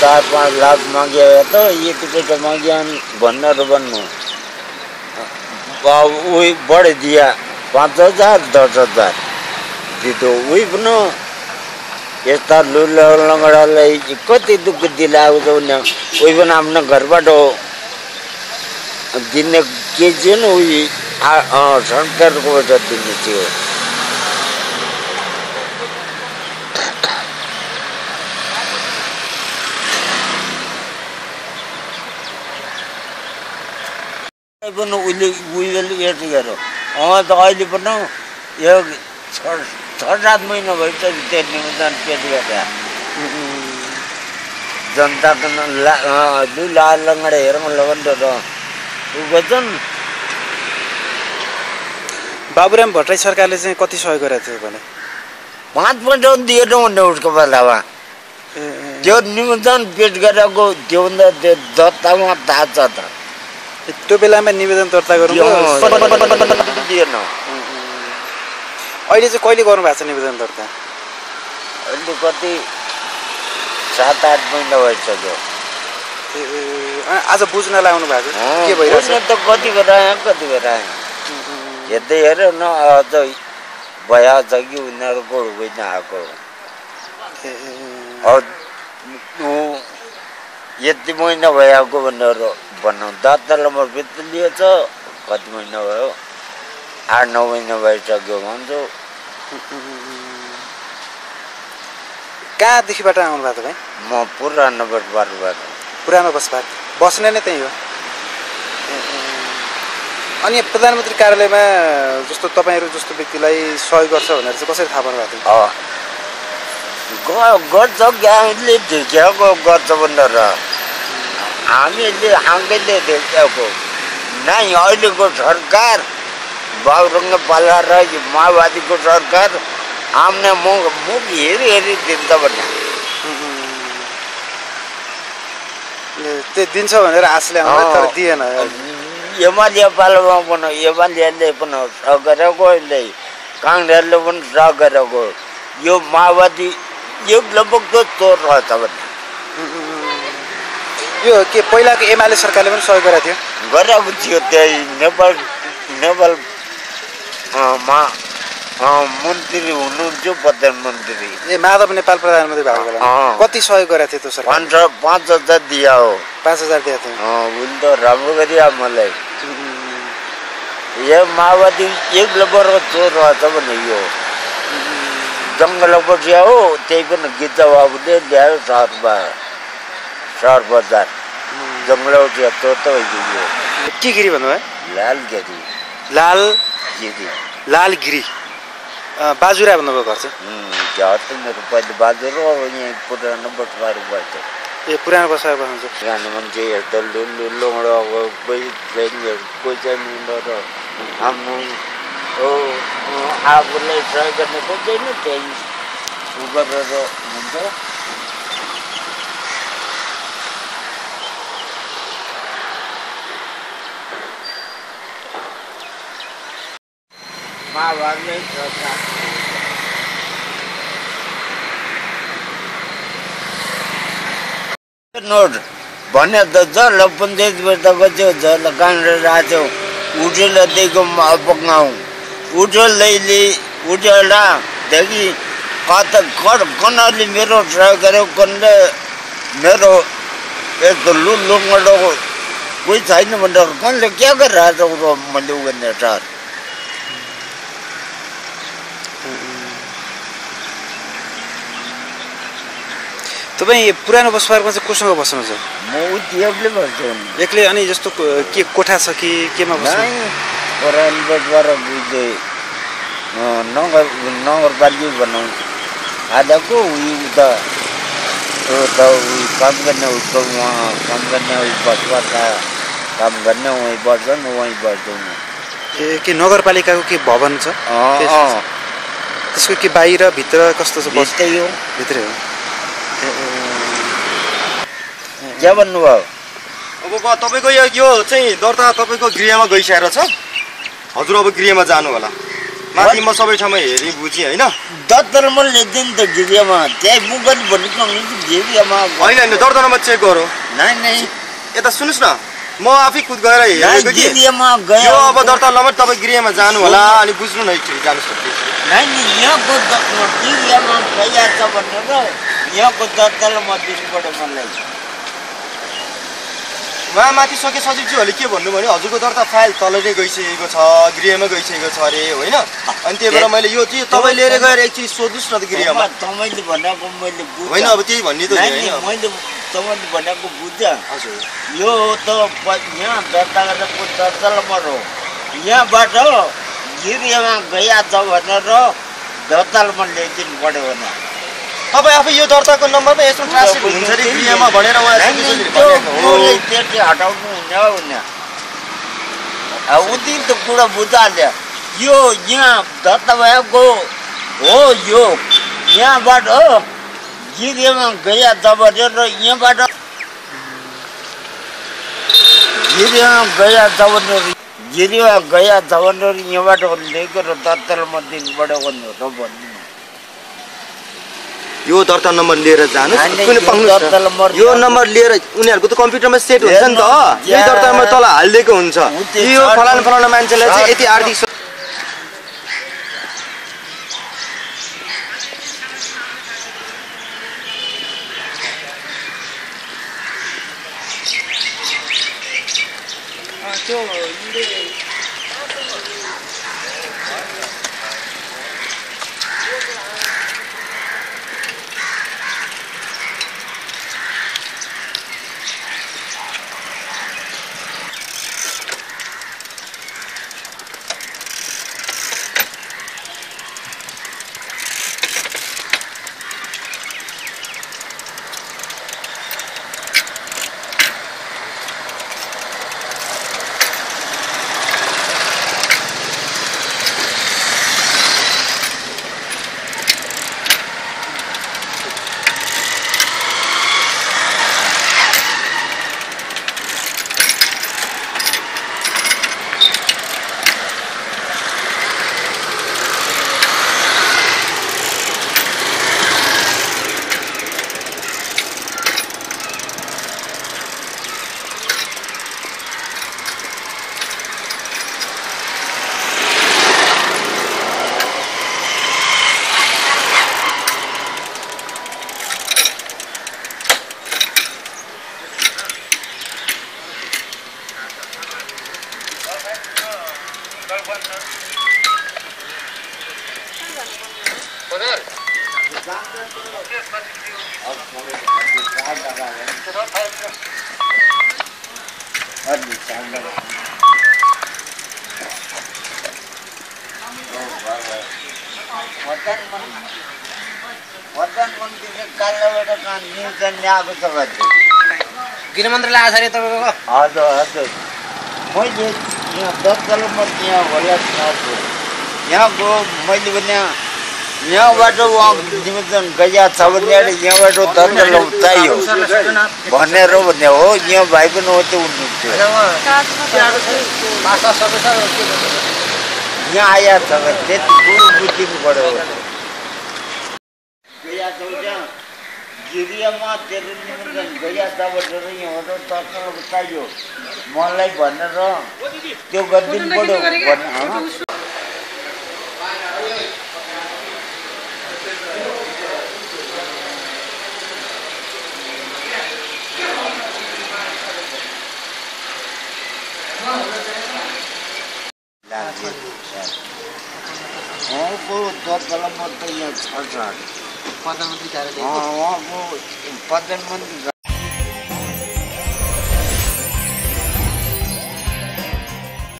चार पाँच लाख माग्यो त त माग्यान् भनेर भन्नु अब उही बढिदिया पाँच हज़ार, दस हज़ार. दिँदो उही पनि यस्ता लुला लङ्गडालाई कति दुःख छ भने उही पनि आफ्नो घरबाट दिने के थियो नि उही सरकारकोबाट दिने थियो पनि उहिले उहिले गरेर अँ त अहिले पनि यो छ छ सात महिना भइसक्यो त्यो निवेदन पेश गरेर जनताको न ला लाल लङ्गडा हेरौँ ऊ गर्छन् बाबुराम भट्टराई सरकारले चाहिँ कति सहयोग गरेको थियो भने पाँच पैसा दिएन भने उसको बेलामा त्यो निवेदन पेश गरेको त्योभन्दा त्यो दत्तामा थाहा छ त त्यो बेलामा निवेदन दर्ता गरौँ अहिले चाहिँ कहिले गर्नुभएको छ निवेदन दर्ता? अहिले कति सात आठ महिना भइसक्यो। आज बुझ्नलाई आउनु भएको के भइरहेछ? बुझ्न त कति बेर आयो कति बेर आयो। हेर्दै हेर न अझ भया छ कि उनीहरूको होइन आएको। ए, ए, ए, अब ऊ यति महिना भएको भनेर भनौँ दातालाई म भित्र लिएछ। कति महिना भयो? आठ नौ महिना भइसक्यो भन्छु। कहाँदेखिबाट आउनु भएको तपाईँ? म पुरानो बाटोबाट पुरानो बसपात बस्ने नै त्यही हो। अनि प्रधानमन्त्री कार्यालयमा जस्तो तपाईँहरू जस्तो व्यक्तिलाई सहयोग गर्छ भनेर चाहिँ कसरी थाहा पाउनु भएको थियो गर्छ हामीले झिक्याएको गर्छ भनेर हामीले आँखैले देखेको नै अहिलेको सरकार बाबुरङ्ग पाला र यो माओवादीको सरकार आम्ने मुख मुख हेरी हेरी दिन्छ भने त्यो दिन्छ भनेर आशले तर दिएन एमाले पालामा पनि एमाले पनि सगरेको अहिले काङ्ग्रेसले पनि सगरेको यो माओवादी यो लगभग चोर रहेछ भने यो के पहिलाको एमाले सरकारले पनि सहयोग गरेको थियो? गरेको थियो त्यही नेपाल नेपाल अँ, मा अँ, मन्त्री हुनुहुन्थ्यो प्रधानमन्त्री। ए माधव नेपाल प्रधानमन्त्री भएको बेला। कति सहयोग गरेको थियो त्यो सरकार पाँच पाँच हजार दिया हो। पाँच हजार दिएको थियो। उसले त राम्रो गरिया मलाई। यो माओवादी एक नम्बरको चोर रहेछ भने यो। जङ्गलको बसिया हो त्यही पनि गिद्ध बाबुले ल्यायो सहरमा सहर बजार जङ्गलको चिया चोर त भइदियो के गिरी भन्नुभयो लाल गिरी लाल गिरी लाल गिरी बाजुरा भन्नुभयो घर चाहिँ घर त मेरो पहिले बाजेर अब यहाँ पुरानो बटुवाहरू भएछ ए पुरानो बसाएर बस्नुहुन्छ सानो मान्छे यस्तो लुल्लुबाट अब कोही कोही चाहिँ आफ्नो हो आफूलाई सहयोग गर्ने छैन त्यही गरेर हुन्छ सरकार नोट भने त जल पञ्चायतबाट गयो जल काँडेर आएको उठेर दिएको पकाउँ उठेलले उठेलादेखि कता कर कनले मेरो सहयोग गर्यो कनले मेरो यस्तो लु लुङ्गडो कोही छैन भनेर कनले के गरिरहेको छ मैले उ गर्ने सर तपाईँ पुरानो बसपारमा चाहिँ कोसँग बस्नुहुन्छ? म उद्योगले भन्छु एक्लै अनि जस्तो को- के कोठा छ कि केमा बस्नु नहीं परानबाट बुझ्दै नगर नगरपालिका बनाउँ आधाको उयो उता वो त उयो काम गर्ने उसको वहाँ काम गर्ने उयो बसपाका काम गर्ने वहीँ बस्छन् वहीँ बस्छौँ ए के नगरपालिकाको के भवन छ त्यसको के बाहिर भित्र कस्तो छ? बस त्यस्तै हो। भित्रै हो। के भन्नुभयो? अब तपाईँको यो यो चाहिँ दर्ता तपाईँको गृहमा गइसकेर छ? हजुर अब गृहमा जानु होला माथि म सबै ठाउँमा हेरेँ बुझेँ होइन? दत्तलमा लेख्दै नि त गिरियामा त्यही मुगत भनेको गिरियामा होइन होइन दर्दनमा चेक गरौँ। नै नै यता सुन्नुहोस् न म आफै खुद गएर हेरेको कि? यो अब दर्ता नम्बर तपाईँ गृहमा जानु होला अनि बुझ्नु न एकचोटि जानुहोस् न यहाँको द- गिरियामा गइया छ भनेर यहाँको दत्तलमा दिनु पऱ्यो मलाई उहाँ माथि सके सचिवज्यूहरूले के भन्नुभयो भने हजुरको दर्ता फाइल तल नै गइसकेको छ गृहमा गइसकेको छ अरे होइन? अनि त्यही भएर मैले यो चाहिँ तपाईँ लिएर गएर एकचोटि सोध्नुहोस् न त गृहमा। तपाईँले भनेको मैले होइन अब त्यही भन्ने त होइन। मैले तपाईँले भनेको बुझेँ हजुर। यो त यहाँ दर्ता गरेको दत्तलमा हो यहाँबाट गिरियामा गइया छ भनेर दत्तलमा ल्याइदिनु पऱ्यो भने। आफै यो दर्ताको नम्बरमा यसमा ट्रान्सलेट हुन्छ अरे गृहमा भनेर उहाँ हटाउनु हुने हो नि अब उति त कुरा बुझाल्यो यो यहाँ दत्ता भएको हो यो यहाँबाट गिरियामा गइया छ भनेर यहाँबाट। छ भनेर गिरियामा गइया छ भनेर यहाँबाट लिएको र दत्तलमा दिनु पऱ्यो भनेर भन्नु। यो दर्ता नम्बर लिएर जानुहोस्। कुनै यो। नम्बर यो लिएर उनीहरूको त कम्प्युटरमा सेट हुन्छ नि त यही दर्ता नम्बर तल हालिदिएको हुन्छ। त्यो यो फलाना फलाना मान्छेलाई चाहिँ यति आर्थिक स- गृहमन्त्रीलाई अरे तपाईँको हजुर हजुर मैले यहाँ दत्तलमा त्यहाँ होला यहाँको यहाँको मैले भने यहाँबाट उहाँ निवेदन गइया छ भने यहाँबाट दत्तल चाहियो भनेर भने हो यहाँ भाइ पनि हो त्यो हुनुहुन्थ्यो यहाँ आया छ भने त्यति कुरो बुझिनु पऱ्यो निवेदन गइया भनेर यहाँबाट दत्तल चाहियो मलाई भनेर त्यो गरिदिनु पऱ्यो भन्ने हँ? उहाँको दत्तलाई मात्रै यहाँ छ प्रधानमन्त्री कार्यालय प्रधानमन्त्री